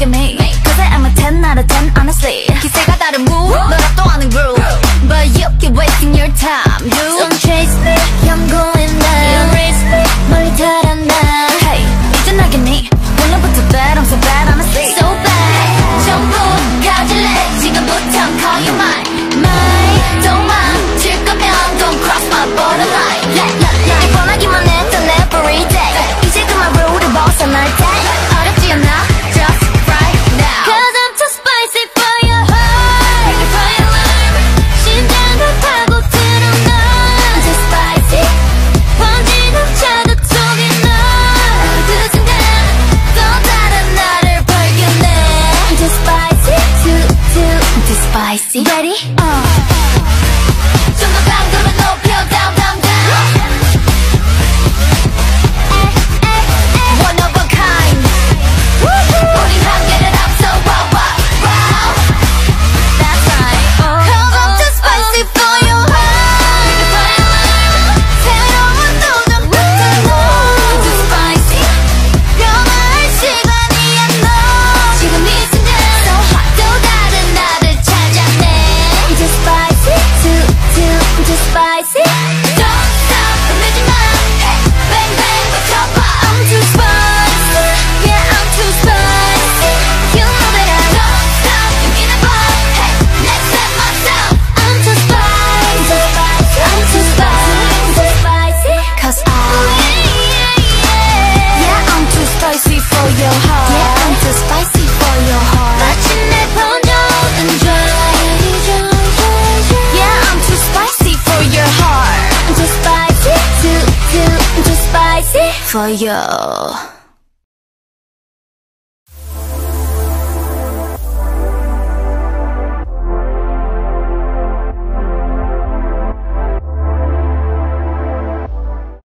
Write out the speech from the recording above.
look at me. sexy. Ready? Uh. Yeah, I'm too spicy for your heart. But you never and Yeah, I'm too spicy for your heart. I'm spicy, too, too spicy for you.